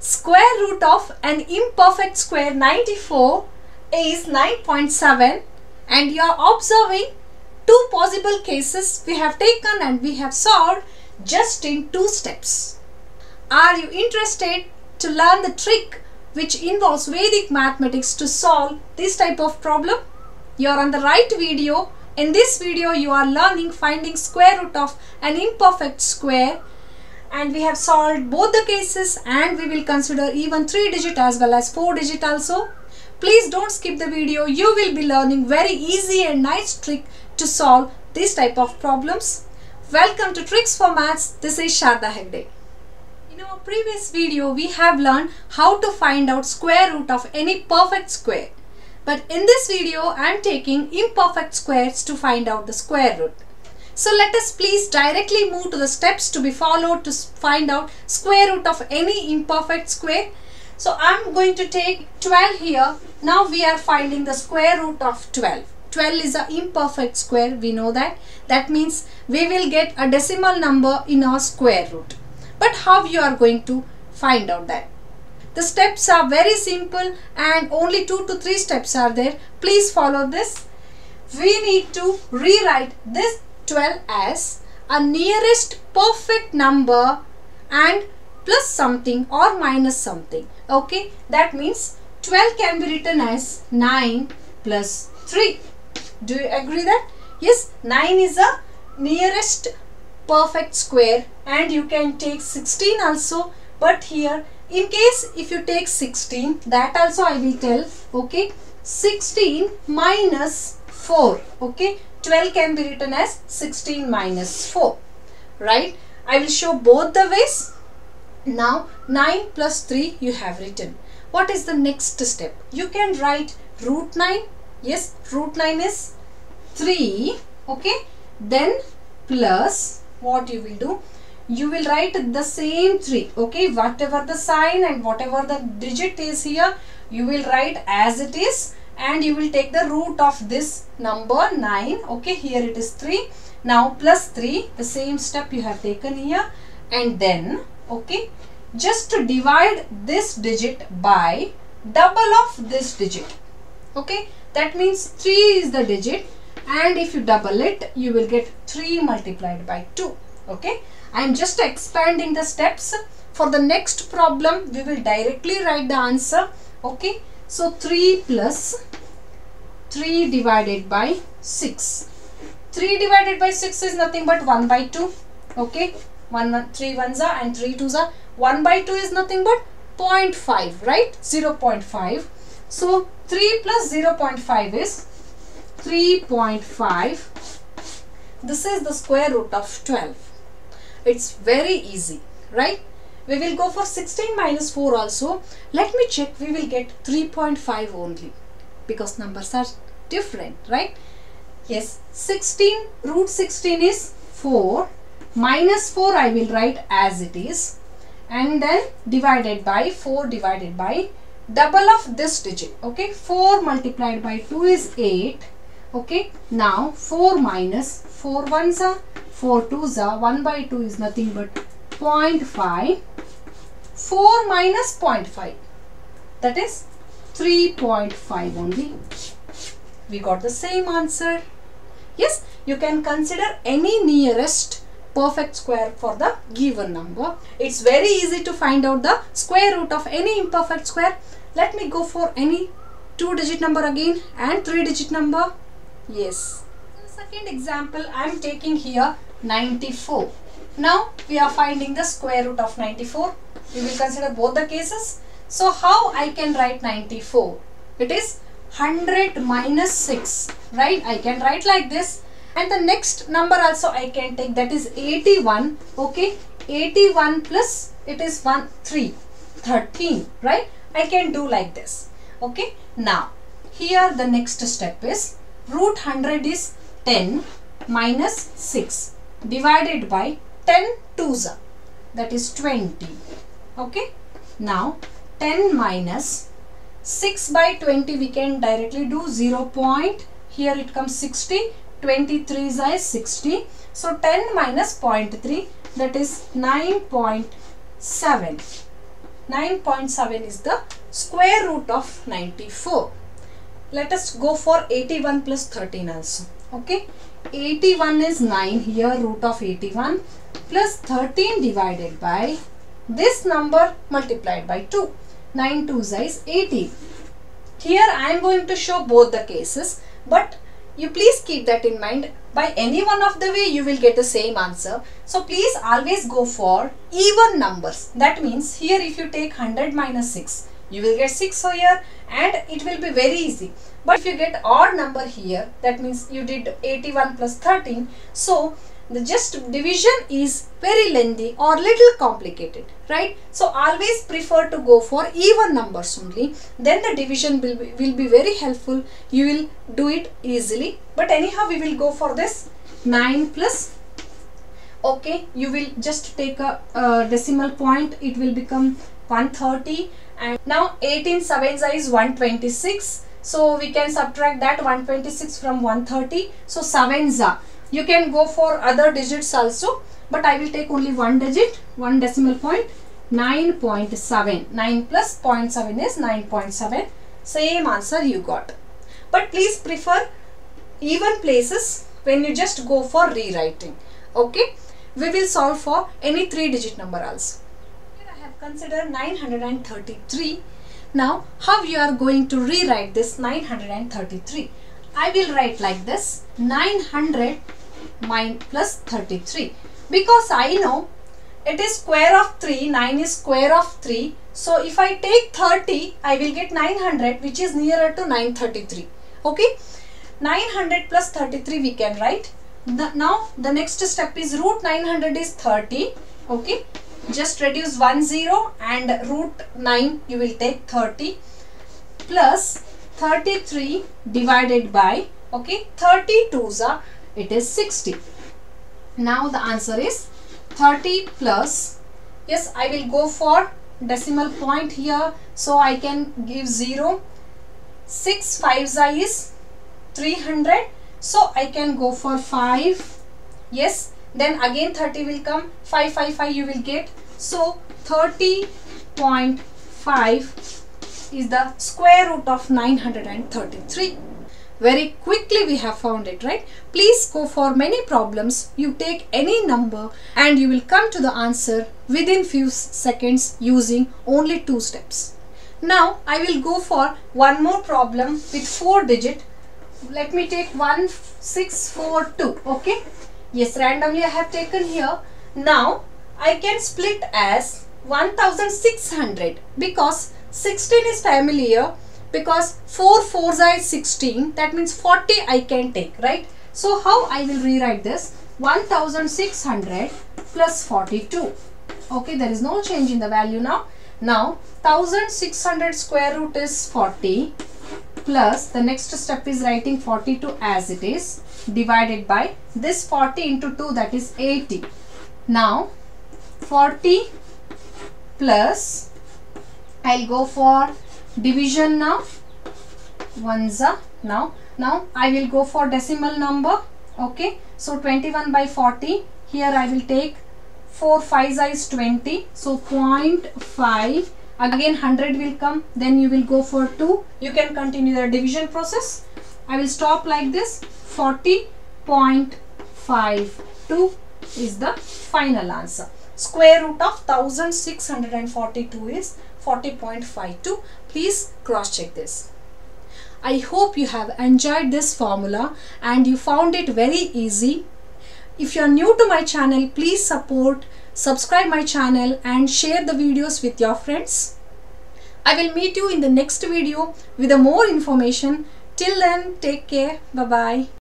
Square root of an imperfect square 94 is 9.7 and you are observing two possible cases we have taken and we have solved just in two steps. Are you interested to learn the trick which involves Vedic mathematics to solve this type of problem? You are on the right video. In this video you are learning finding square root of an imperfect square and we have solved both the cases and we will consider even 3 digit as well as 4 digit also. Please don't skip the video. You will be learning very easy and nice trick to solve this type of problems. Welcome to Tricks for Maths. This is Sharda Hegde. In our previous video, we have learned how to find out square root of any perfect square. But in this video, I am taking imperfect squares to find out the square root. So let us please directly move to the steps to be followed to find out square root of any imperfect square. So I am going to take 12 here. Now we are finding the square root of 12. 12 is an imperfect square. We know that. That means we will get a decimal number in our square root. But how you are going to find out that? The steps are very simple and only 2 to 3 steps are there. Please follow this. We need to rewrite this 12 as a nearest perfect number and plus something or minus something. Okay, that means 12 can be written as 9 plus 3. Do you agree that? Yes, 9 is a nearest perfect square and you can take 16 also but here in case if you take 16 that also I will tell okay? 16 minus 4 okay? 12 can be written as 16 minus 4 right? I will show both the ways. Now 9 plus 3 you have written. What is the next step? You can write root 9 yes root 9 is 3 okay? Then plus what you will do you will write the same 3 okay? Whatever the sign and whatever the digit is here you will write as it is and you will take the root of this number 9 okay? Here it is 3 now plus 3 the same step you have taken here. And then okay? Just to divide this digit by double of this digit okay? That means 3 is the digit. And if you double it you will get 3 multiplied by 2 okay I am just expanding the steps for the next problem we will directly write the answer okay so 3 plus 3 divided by 6. 3 divided by 6 is nothing but 1 by 2. Okay. 1, 1 3 ones are and 3 twos are. 1 by 2 is nothing but 0.5 right 0.5 so 3 plus 0.5 is 3.5 this is the square root of 12 it's very easy right we will go for 16 minus 4 also. Let me check. We will get 3.5 only because numbers are different, right? Yes, 16 root 16 is 4 minus 4 I will write as it is and then divided by 4 divided by double of this digit okay 4 multiplied by 2 is 8 okay now 4 minus 4 ones are 4 twos are 1 by 2 is nothing but 0.5 4 minus 0.5 that is 3.5 only. We got the same answer. Yes you can consider any nearest perfect square for the given number. It's very easy to find out the square root of any imperfect square. Let me go for any two digit number again and three digit number. Yes second example i am taking here 94 now we are finding the square root of 94. We will consider both the cases. So how I can write 94? It is 100 minus 6, right? I can write like this. And the next number also I can take that is 81, okay? 81 plus it is 1, 3, 13, right? I can do like this, okay? Now, here the next step is root 100 is 10 minus 6 divided by 10 twos that is 20 okay now 10 minus 6 by 20 we can directly do 0 point here it comes 60 23 is 60 So 10 minus 0.3 that is 9.7. 9.7 is the square root of 94. Let us go for 81 plus 13 also. Okay. 81 is 9 here root of 81 plus 13 divided by this number multiplied by 2. 9 2 is 18. Here I am going to show both the cases but you please keep that in mind by any one of the way you will get the same answer. So please always go for even numbers. That means here if you take 100 minus 6 you will get 6 here and it will be very easy. But if you get odd number here that means you did 81 plus 13 so the just division is very lengthy or little complicated right? So always prefer to go for even numbers only. Then the division will be, will be very helpful. You will do it easily. But anyhow we will go for this 9 plus. Okay you will just take a, a decimal point. It will become 130 and now 18 sevens is 126 so we can subtract that 126 from 130 so sevens are you can go for other digits also but I will take only one digit, one decimal point 9.7. 9 plus 0.7 is 9.7. Same answer you got. But please prefer even places when you just go for rewriting. Okay. We will solve for any 3 digit number also. Considered 933. Now how you are going to rewrite this 933? I will write like this 900 9 plus 33 because I know it is square of 3 9 is square of 3 so if I take 30 I will get 900 which is nearer to 933 okay? 900 plus 33 we can write. The, now the next step is root 900 is 30 okay just reduce 1 0 and root 9 you will take 30 plus 33 divided by okay 32s are it is 60. Now the answer is 30 plus, yes I will go for decimal point here so I can give 0. 6 5s is 300 so I can go for 5 yes then again 30 will come 5 5 5 you will get so 30.5 is the square root of 933 very quickly we have found it, right? Please go for many problems. You take any number and you will come to the answer within few seconds using only two steps. Now I will go for one more problem with four digit. Let me take 1642. Okay. Yes, randomly I have taken here. Now I can split as 1600 because 16 is familiar because 4 4s are 16 that means 40 I can take right? So how I will rewrite this? 1600 plus 42 okay there is no change in the value now. Now 1600 square root is 40 plus the next step is writing 42 as it is divided by this 40 into 2 that is 80 now 40 plus I'll go for division now. Ones are now now I will go for decimal number okay? So 21 by 40 here I will take 4 5 is 20 so 0.5 again 100 will come then you will go for 2 you can continue the division process. I will stop like this 40.52 is the final answer square root of 1642 is 40.52 please cross check this I hope you have enjoyed this formula and you found it very easy. If you are new to my channel, please support, subscribe my channel and share the videos with your friends. I will meet you in the next video with more information. Till then, take care. Bye-bye.